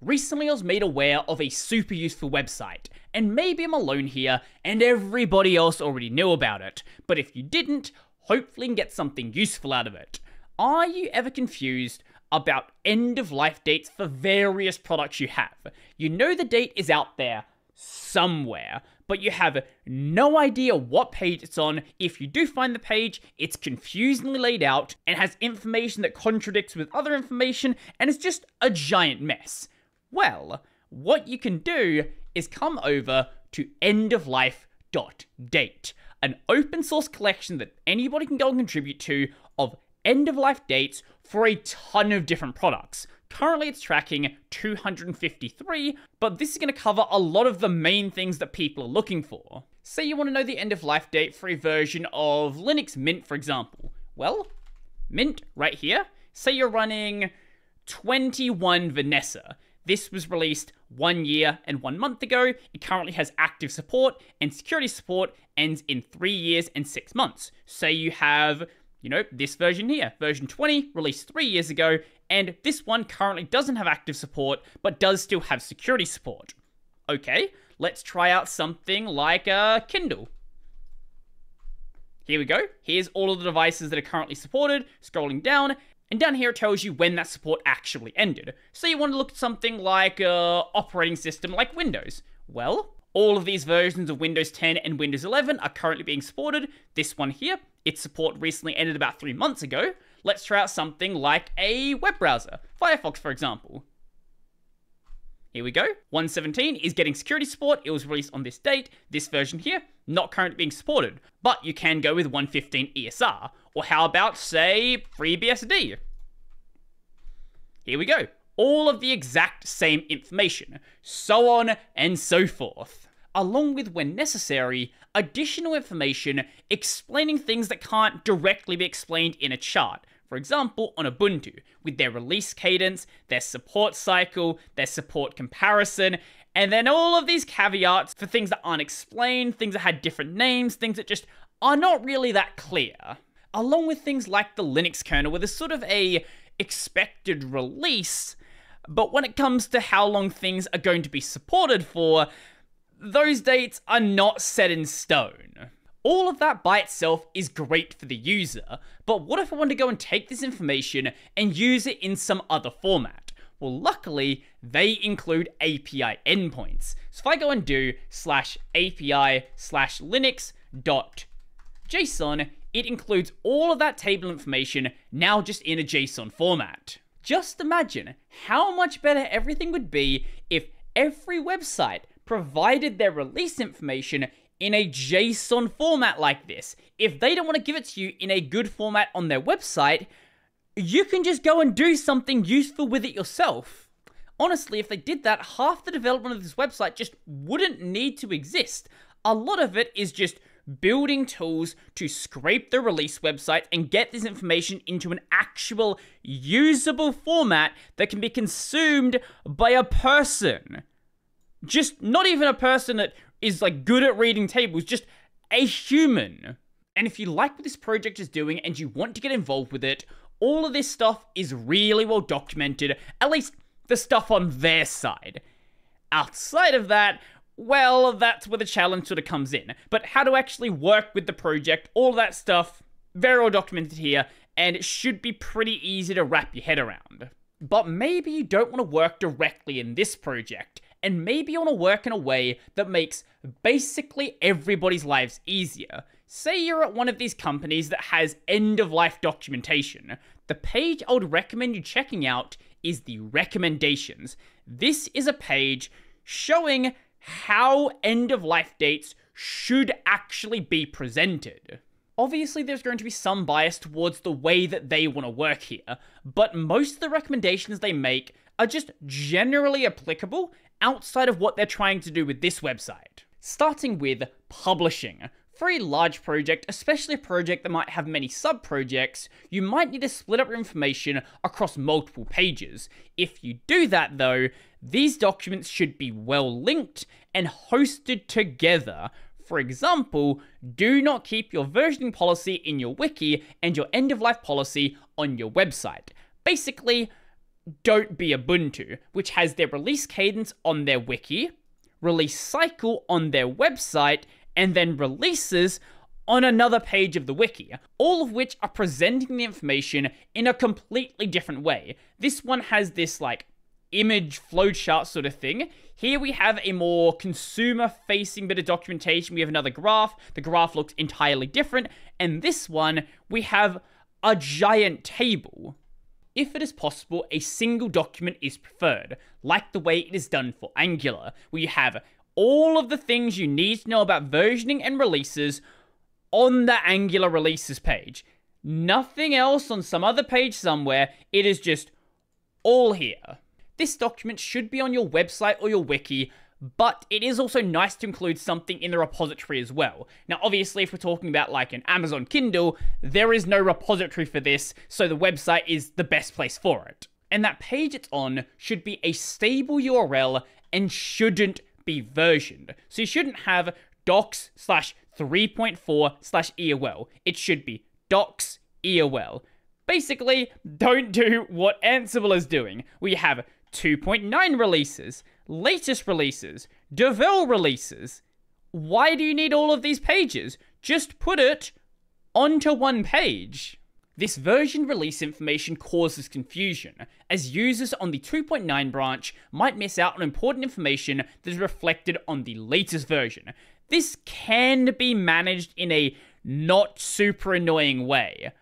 recently I was made aware of a super useful website, and maybe I'm alone here and everybody else already knew about it, but if you didn't, hopefully you get something useful out of it. Are you ever confused about end of life dates for various products you have? You know the date is out there somewhere, but you have no idea what page it's on. If you do find the page, it's confusingly laid out and has information that contradicts with other information and it's just a giant mess. Well, what you can do is come over to endoflife.date, an open source collection that anybody can go and contribute to of end of life dates for a ton of different products. Currently, it's tracking 253, but this is going to cover a lot of the main things that people are looking for. Say you want to know the end of life date for a version of Linux Mint, for example. Well, Mint, right here, say you're running 21 Vanessa. This was released one year and one month ago. It currently has active support, and security support ends in three years and six months. Say you have you know, this version here, version 20, released three years ago, and this one currently doesn't have active support, but does still have security support. Okay, let's try out something like a Kindle. Here we go. Here's all of the devices that are currently supported, scrolling down, and down here it tells you when that support actually ended. So you want to look at something like a operating system like Windows. Well, all of these versions of Windows 10 and Windows 11 are currently being supported. This one here its support recently ended about three months ago. Let's try out something like a web browser, Firefox for example. Here we go. 117 is getting security support. It was released on this date. This version here, not currently being supported. But you can go with 115 ESR. Or how about, say, FreeBSD? Here we go. All of the exact same information. So on and so forth along with, when necessary, additional information explaining things that can't directly be explained in a chart. For example, on Ubuntu, with their release cadence, their support cycle, their support comparison, and then all of these caveats for things that aren't explained, things that had different names, things that just are not really that clear. Along with things like the Linux kernel, where there's sort of a expected release, but when it comes to how long things are going to be supported for, those dates are not set in stone. All of that by itself is great for the user, but what if I want to go and take this information and use it in some other format? Well, luckily, they include API endpoints. So if I go and do slash API slash Linux dot JSON, it includes all of that table information now just in a JSON format. Just imagine how much better everything would be if every website provided their release information in a JSON format like this. If they don't want to give it to you in a good format on their website, you can just go and do something useful with it yourself. Honestly, if they did that, half the development of this website just wouldn't need to exist. A lot of it is just building tools to scrape the release website and get this information into an actual usable format that can be consumed by a person. Just not even a person that is like good at reading tables, just a human. And if you like what this project is doing and you want to get involved with it, all of this stuff is really well documented, at least the stuff on their side. Outside of that, well, that's where the challenge sort of comes in. But how to actually work with the project, all that stuff, very well documented here, and it should be pretty easy to wrap your head around. But maybe you don't want to work directly in this project and maybe you want to work in a way that makes basically everybody's lives easier. Say you're at one of these companies that has end of life documentation. The page I would recommend you checking out is the recommendations. This is a page showing how end of life dates should actually be presented. Obviously, there's going to be some bias towards the way that they want to work here, but most of the recommendations they make are just generally applicable outside of what they're trying to do with this website. Starting with publishing. For a large project, especially a project that might have many sub-projects, you might need to split up your information across multiple pages. If you do that though, these documents should be well linked and hosted together. For example, do not keep your versioning policy in your wiki and your end-of-life policy on your website. Basically, Don't Be Ubuntu, which has their release cadence on their wiki, release cycle on their website, and then releases on another page of the wiki, all of which are presenting the information in a completely different way. This one has this like image flowchart sort of thing. Here we have a more consumer facing bit of documentation. We have another graph. The graph looks entirely different. And this one, we have a giant table. If it is possible, a single document is preferred, like the way it is done for Angular, where you have all of the things you need to know about versioning and releases on the Angular releases page. Nothing else on some other page somewhere, it is just all here. This document should be on your website or your wiki, but it is also nice to include something in the repository as well. Now, obviously, if we're talking about like an Amazon Kindle, there is no repository for this, so the website is the best place for it. And that page it's on should be a stable URL and shouldn't be versioned. So you shouldn't have docs slash 3.4 slash EOL. It should be docs EOL. Basically, don't do what Ansible is doing. We have 2.9 releases, latest releases, Devel releases. Why do you need all of these pages? Just put it onto one page. This version release information causes confusion, as users on the 2.9 branch might miss out on important information that is reflected on the latest version. This can be managed in a not super annoying way.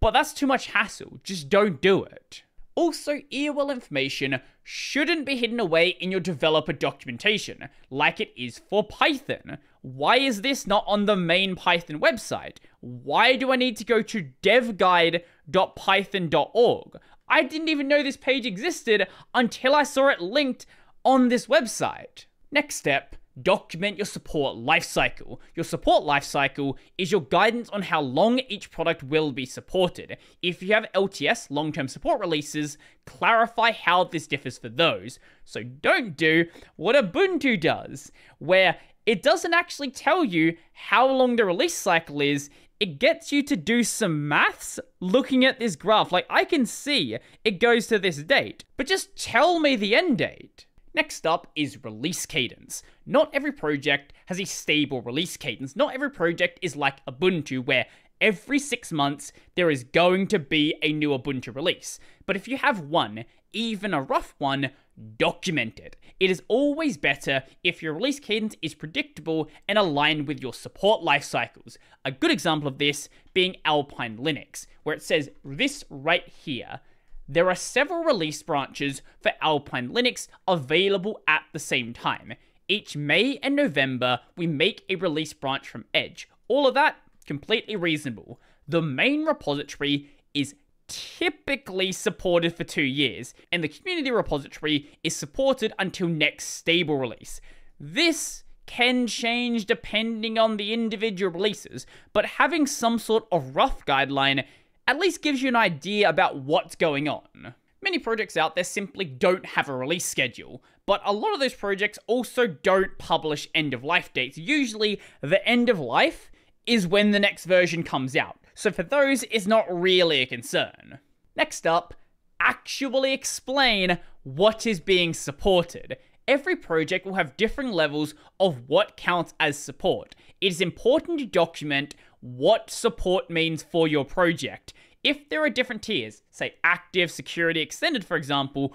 But that's too much hassle, just don't do it. Also, EOL information shouldn't be hidden away in your developer documentation, like it is for Python. Why is this not on the main Python website? Why do I need to go to devguide.python.org? I didn't even know this page existed until I saw it linked on this website. Next step, document your support lifecycle. Your support lifecycle is your guidance on how long each product will be supported. If you have LTS, long term support releases, clarify how this differs for those. So don't do what Ubuntu does, where it doesn't actually tell you how long the release cycle is. It gets you to do some maths looking at this graph. Like, I can see it goes to this date, but just tell me the end date. Next up is release cadence. Not every project has a stable release cadence. Not every project is like Ubuntu, where every six months there is going to be a new Ubuntu release. But if you have one, even a rough one, document it. It is always better if your release cadence is predictable and aligned with your support life cycles. A good example of this being Alpine Linux, where it says this right here there are several release branches for Alpine Linux available at the same time. Each May and November, we make a release branch from Edge. All of that, completely reasonable. The main repository is typically supported for two years, and the community repository is supported until next stable release. This can change depending on the individual releases, but having some sort of rough guideline at least gives you an idea about what's going on. Many projects out there simply don't have a release schedule, but a lot of those projects also don't publish end of life dates. Usually, the end of life is when the next version comes out, so for those, it's not really a concern. Next up, actually explain what is being supported. Every project will have different levels of what counts as support. It is important to document what support means for your project. If there are different tiers, say active, security, extended, for example,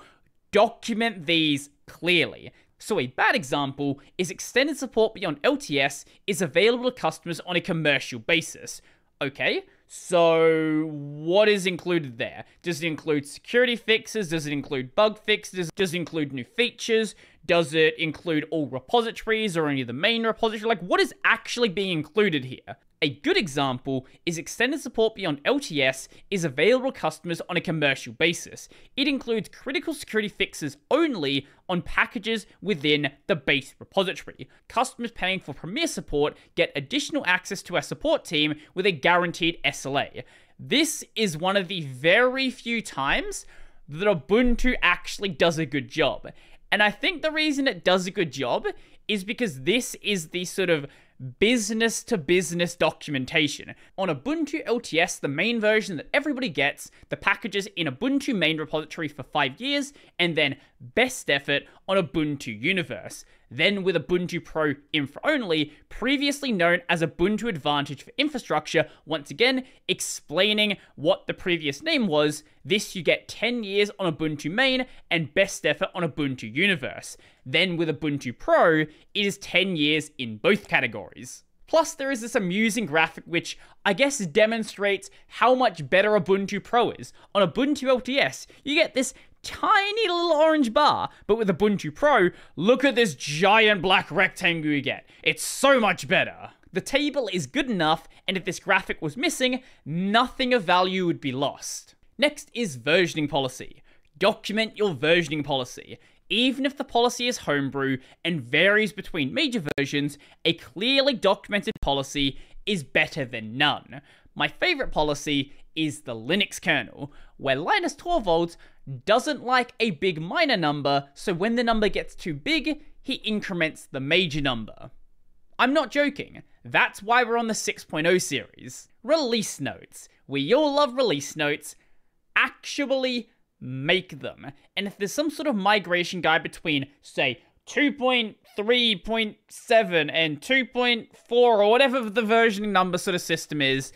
document these clearly. So a bad example is extended support beyond LTS is available to customers on a commercial basis. Okay, so what is included there? Does it include security fixes? Does it include bug fixes? Does it include new features? Does it include all repositories or only the main repository? Like, what is actually being included here? A good example is extended support beyond LTS is available to customers on a commercial basis. It includes critical security fixes only on packages within the base repository. Customers paying for Premier support get additional access to our support team with a guaranteed SLA. This is one of the very few times that Ubuntu actually does a good job. And I think the reason it does a good job is because this is the sort of business to business documentation. On Ubuntu LTS, the main version that everybody gets, the packages in Ubuntu main repository for five years, and then best effort on Ubuntu Universe. Then with Ubuntu Pro Infra Only, previously known as Ubuntu Advantage for Infrastructure, once again explaining what the previous name was, this you get 10 years on Ubuntu Main and best effort on Ubuntu Universe. Then with Ubuntu Pro, it is 10 years in both categories. Plus, there is this amusing graphic which I guess demonstrates how much better Ubuntu Pro is. On Ubuntu LTS, you get this tiny little orange bar, but with Ubuntu Pro, look at this giant black rectangle you get. It's so much better. The table is good enough, and if this graphic was missing, nothing of value would be lost. Next is versioning policy. Document your versioning policy. Even if the policy is homebrew and varies between major versions, a clearly documented policy is better than none. My favorite policy is the Linux kernel, where Linus Torvalds doesn't like a big minor number, so when the number gets too big, he increments the major number. I'm not joking. That's why we're on the 6.0 series. Release notes. We all love release notes. Actually make them. And if there's some sort of migration guide between, say, 2.3.7 and 2.4 or whatever the versioning number sort of system is,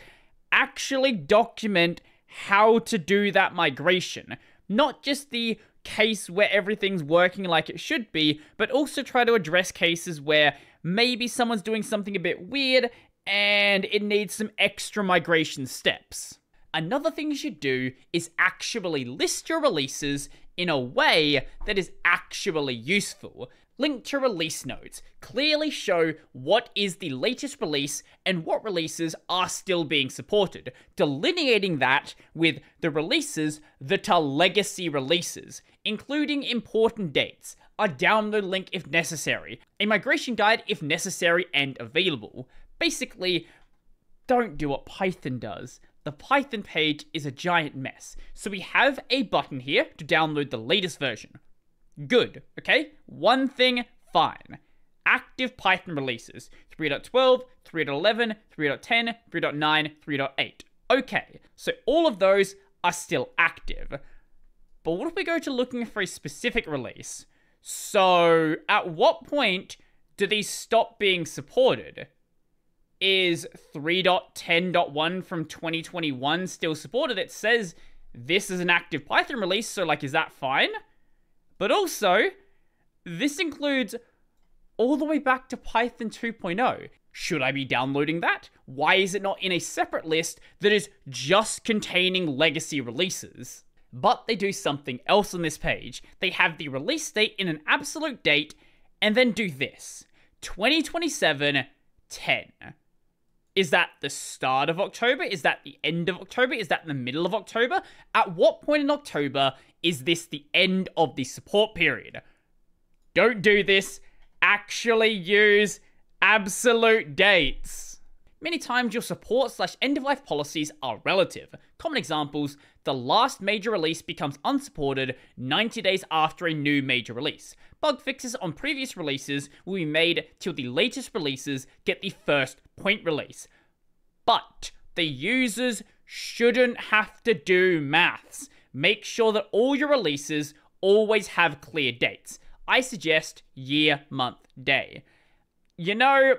actually document how to do that migration. Not just the case where everything's working like it should be, but also try to address cases where maybe someone's doing something a bit weird and it needs some extra migration steps. Another thing you should do is actually list your releases in a way that is actually useful. Link to release notes. Clearly show what is the latest release and what releases are still being supported, delineating that with the releases that are legacy releases, including important dates, a download link if necessary, a migration guide if necessary and available. Basically, don't do what Python does the Python page is a giant mess. So we have a button here to download the latest version. Good, okay? One thing, fine. Active Python releases 3.12, 3.11, 3.10, 3.9, 3.8. Okay, so all of those are still active. But what if we go to looking for a specific release? So, at what point do these stop being supported? is 3.10.1 from 2021 still supported? It says this is an active Python release, so like, is that fine? But also, this includes all the way back to Python 2.0. Should I be downloading that? Why is it not in a separate list that is just containing legacy releases? But they do something else on this page. They have the release date in an absolute date, and then do this 2027 10. Is that the start of October? Is that the end of October? Is that the middle of October? At what point in October is this the end of the support period? Don't do this. Actually use absolute dates. Many times your support slash end of life policies are relative. Common examples the last major release becomes unsupported 90 days after a new major release. Bug fixes on previous releases will be made till the latest releases get the first point release. But the users shouldn't have to do maths. Make sure that all your releases always have clear dates. I suggest year, month, day. You know,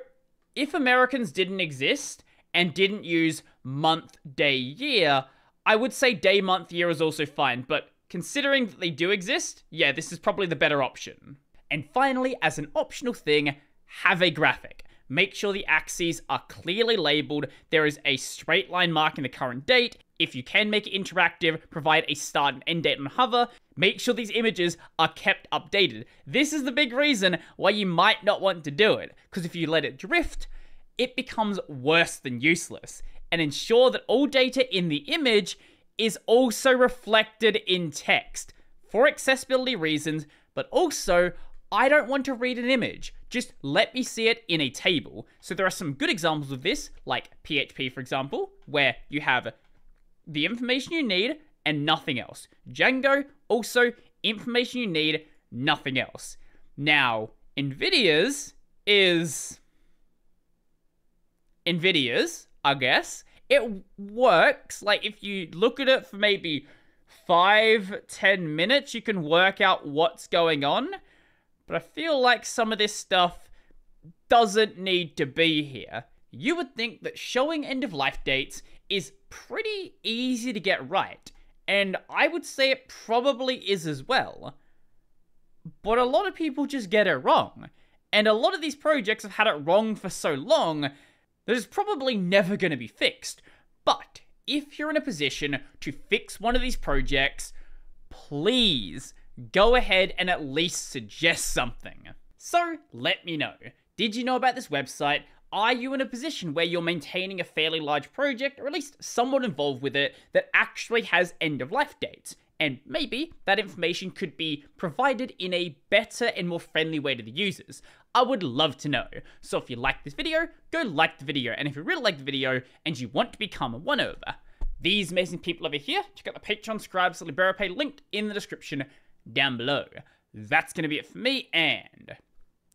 if Americans didn't exist and didn't use month, day, year, I would say day, month, year is also fine, but considering that they do exist, yeah, this is probably the better option. And finally, as an optional thing, have a graphic. Make sure the axes are clearly labeled. There is a straight line marking the current date. If you can make it interactive, provide a start and end date on hover. Make sure these images are kept updated. This is the big reason why you might not want to do it, because if you let it drift, it becomes worse than useless and ensure that all data in the image is also reflected in text for accessibility reasons, but also I don't want to read an image. Just let me see it in a table. So there are some good examples of this, like PHP, for example, where you have the information you need and nothing else. Django, also information you need, nothing else. Now, NVIDIA's is NVIDIA's, I guess, it works. Like, if you look at it for maybe five, ten minutes, you can work out what's going on. But I feel like some of this stuff doesn't need to be here. You would think that showing end of life dates is pretty easy to get right, and I would say it probably is as well. But a lot of people just get it wrong, and a lot of these projects have had it wrong for so long that it's probably never going to be fixed. But if you're in a position to fix one of these projects, please go ahead and at least suggest something. So let me know. Did you know about this website? Are you in a position where you're maintaining a fairly large project, or at least somewhat involved with it, that actually has end of life dates? And maybe that information could be provided in a better and more friendly way to the users. I would love to know. So if you like this video, go like the video. And if you really like the video and you want to become a one over, these amazing people over here, check out the Patreon, Scribes, LiberaPay linked in the description down below. That's going to be it for me, and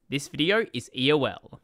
this video is EOL.